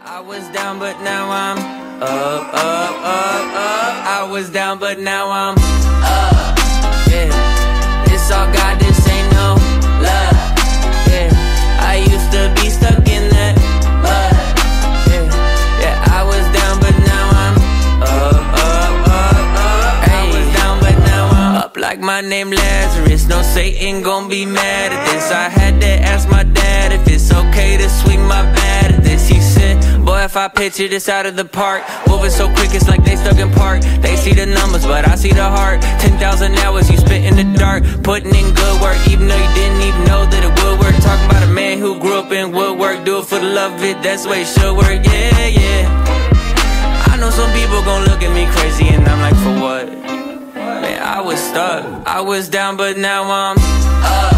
I was down, but now I'm up, up, up, up. I was down, but now I'm up. Yeah, this all God, this ain't no love. Yeah, I used to be stuck in that mud. Yeah, yeah, I was down, but now I'm up, up, up, up. I was down, but now I'm up like my name Lazarus. No Satan gon' be mad at this. I had to ask my dad if if I picture this out of the park, moving so quick it's like they stuck in park. They see the numbers, but I see the heart. 10,000 hours you spit in the dark, putting in good work, even though you didn't even know that it would work. Talking about a man who grew up in woodwork, do it for the love of it, that's the way it should work. Yeah, yeah. I know some people gon' look at me crazy, and I'm like, for what? Man, I was stuck, I was down, but now I'm up.